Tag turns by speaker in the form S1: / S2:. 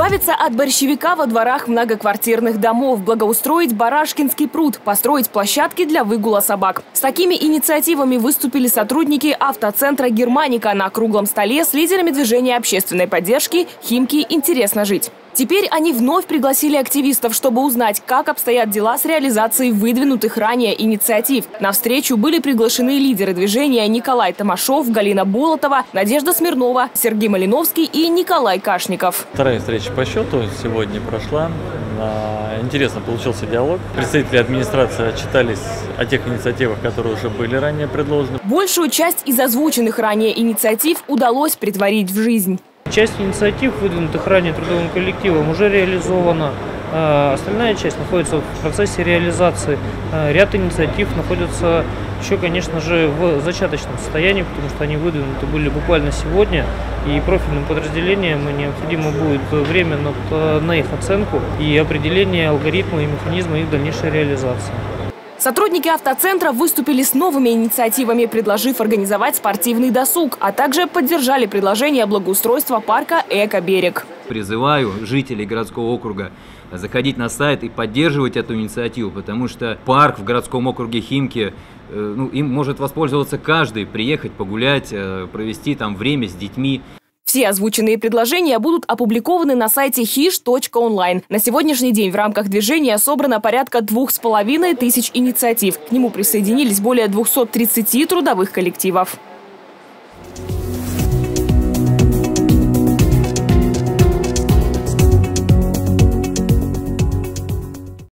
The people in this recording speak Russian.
S1: Избавиться от борщевика во дворах многоквартирных домов, благоустроить Барашкинский пруд, построить площадки для выгула собак. С такими инициативами выступили сотрудники автоцентра «Германика» на круглом столе с лидерами движения общественной поддержки «Химки. Интересно жить». Теперь они вновь пригласили активистов, чтобы узнать, как обстоят дела с реализацией выдвинутых ранее инициатив. На встречу были приглашены лидеры движения Николай Томашов, Галина Болотова, Надежда Смирнова, Сергей Малиновский и Николай Кашников.
S2: Вторая встреча по счету сегодня прошла. А, интересно получился диалог. Представители администрации отчитались о тех инициативах, которые уже были ранее предложены.
S1: Большую часть из озвученных ранее инициатив удалось притворить в жизнь.
S3: Часть инициатив, выдвинутых ранее трудовым коллективом, уже реализована. А, остальная часть находится в процессе реализации. А, ряд инициатив находится еще, конечно же, в зачаточном состоянии, потому что они выдвинуты были буквально сегодня, и профильным подразделениям необходимо будет время на их оценку и определение алгоритма и механизма их дальнейшей реализации.
S1: Сотрудники автоцентра выступили с новыми инициативами, предложив организовать спортивный досуг, а также поддержали предложение благоустройства парка «Эко-берег».
S4: Призываю жителей городского округа заходить на сайт и поддерживать эту инициативу, потому что парк в городском округе Химки, э, ну, им может воспользоваться каждый, приехать, погулять, э, провести там время с детьми.
S1: Все озвученные предложения будут опубликованы на сайте hish.online. На сегодняшний день в рамках движения собрано порядка двух с половиной тысяч инициатив. К нему присоединились более 230 трудовых коллективов.